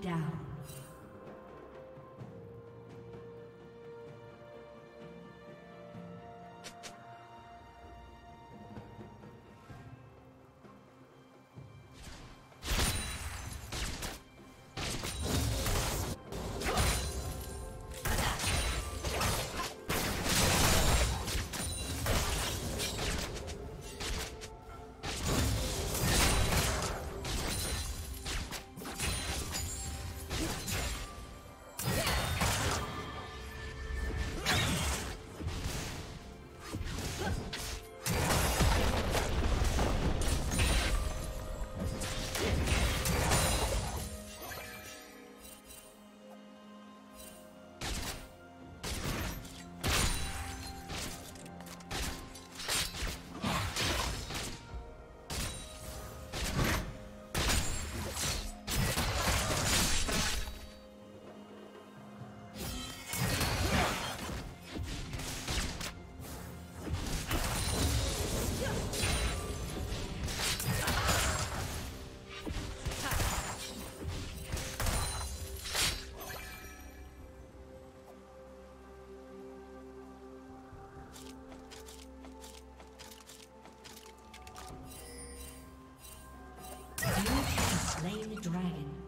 down. Dragon.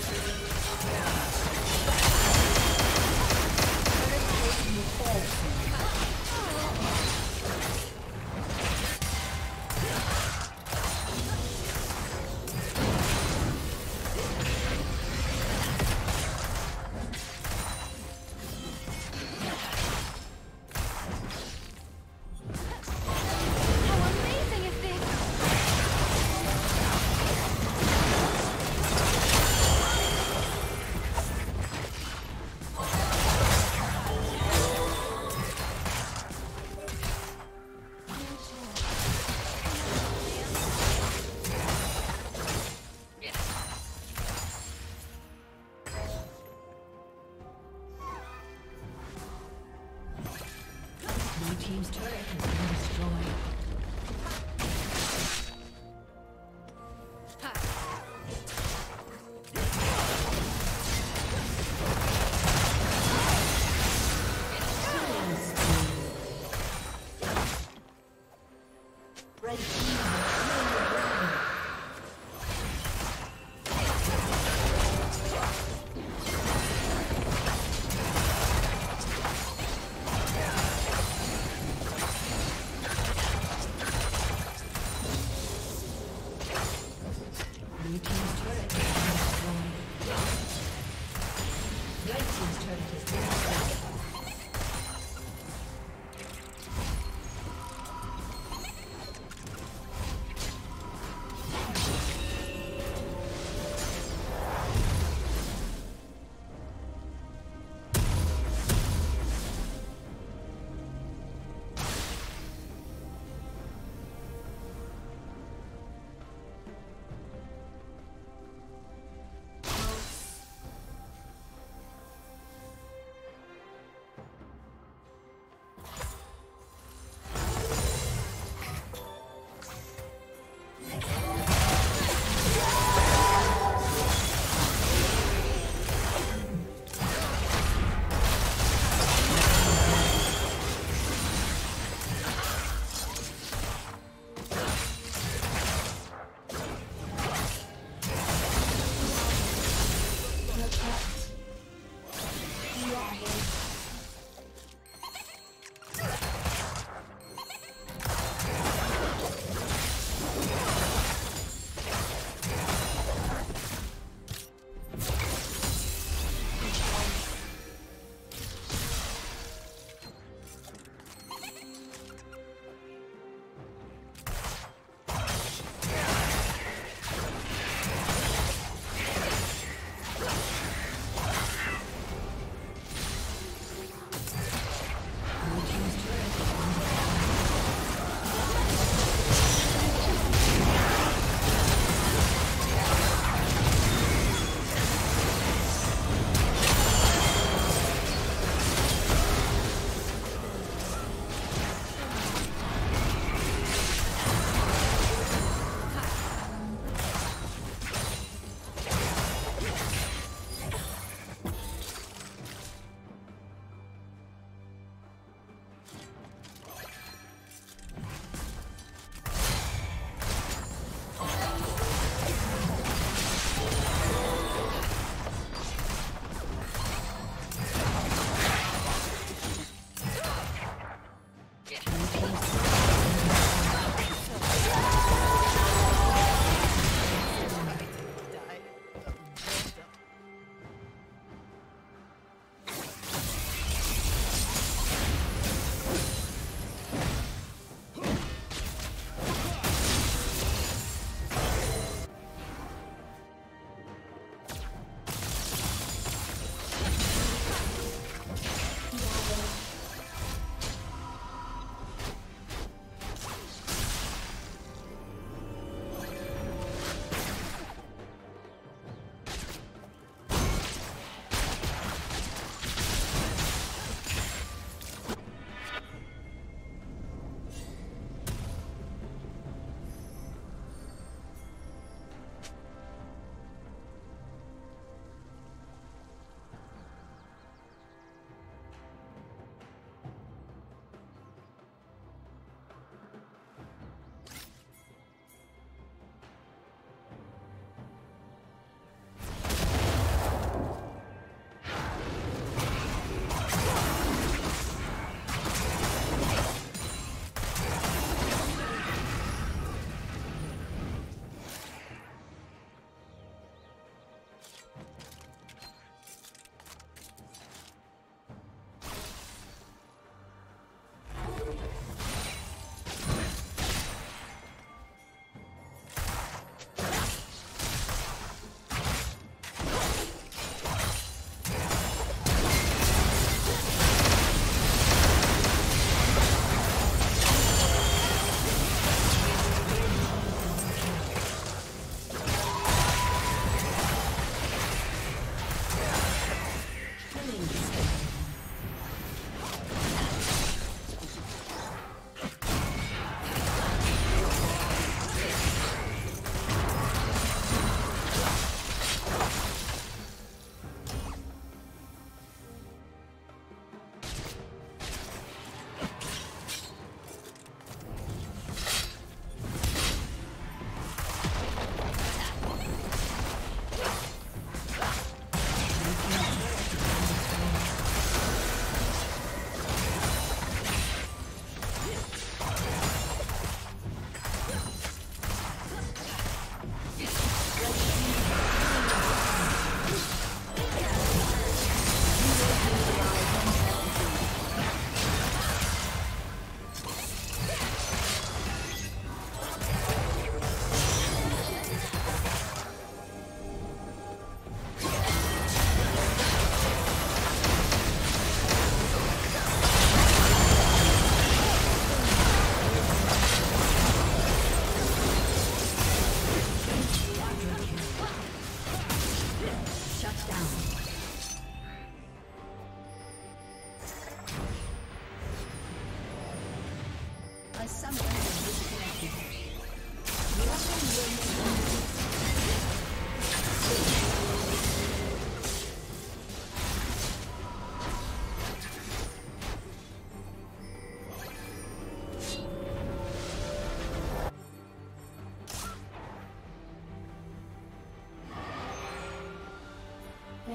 Yeah.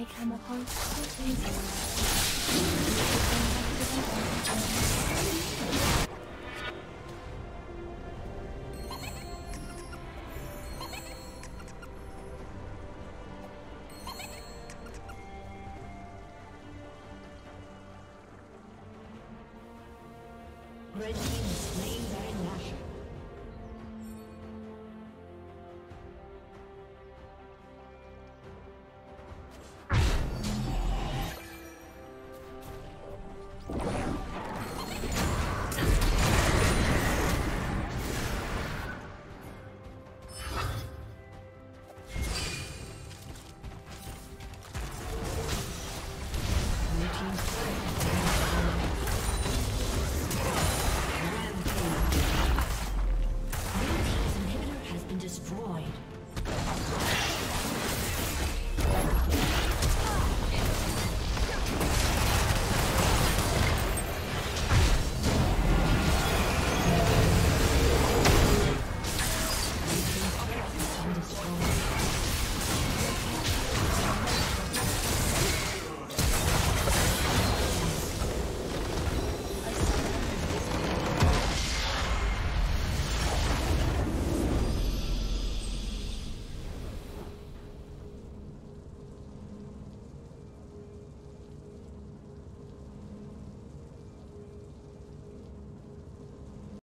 They come upon so. Red team